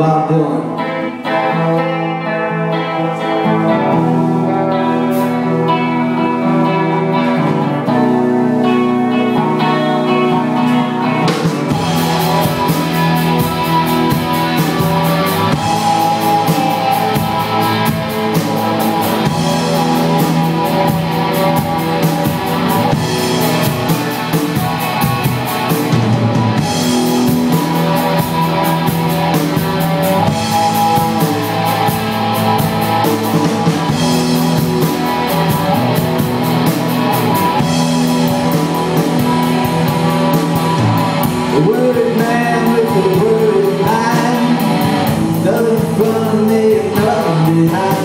Bob Dylan. A worried man with a worried mind. Nothing behind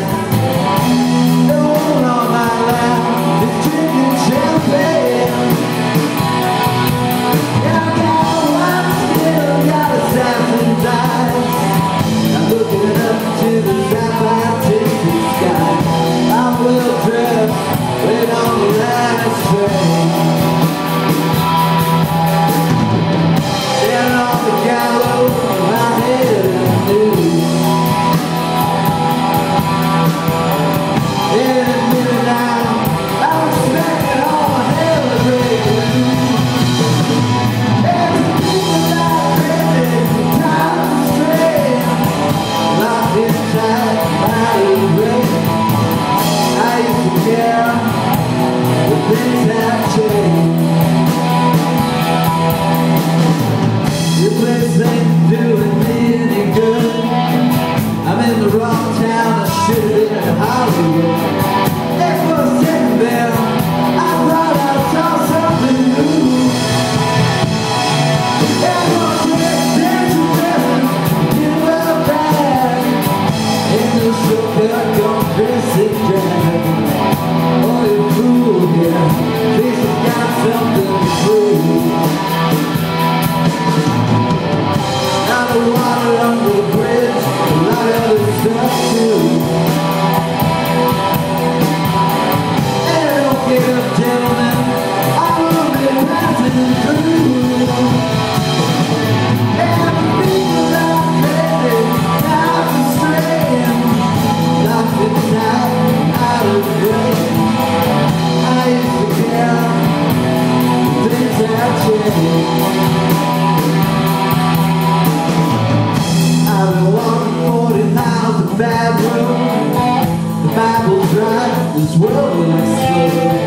swirling slow